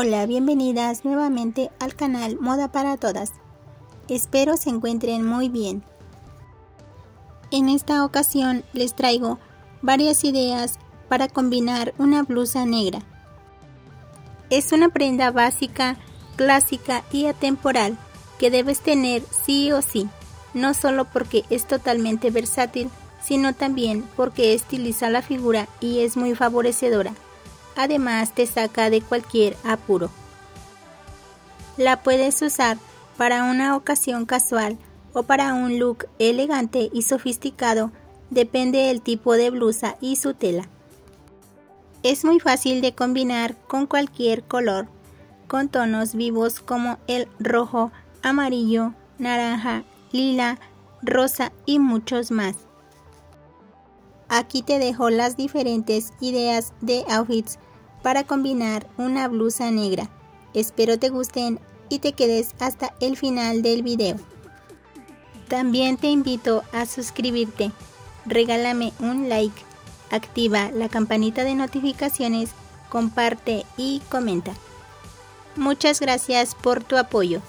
Hola, bienvenidas nuevamente al canal Moda para Todas. Espero se encuentren muy bien. En esta ocasión les traigo varias ideas para combinar una blusa negra. Es una prenda básica, clásica y atemporal que debes tener sí o sí, no solo porque es totalmente versátil, sino también porque estiliza la figura y es muy favorecedora. Además te saca de cualquier apuro. La puedes usar para una ocasión casual o para un look elegante y sofisticado, depende del tipo de blusa y su tela. Es muy fácil de combinar con cualquier color, con tonos vivos como el rojo, amarillo, naranja, lila, rosa y muchos más. Aquí te dejo las diferentes ideas de outfits para combinar una blusa negra. Espero te gusten y te quedes hasta el final del video. También te invito a suscribirte, regálame un like, activa la campanita de notificaciones, comparte y comenta. Muchas gracias por tu apoyo.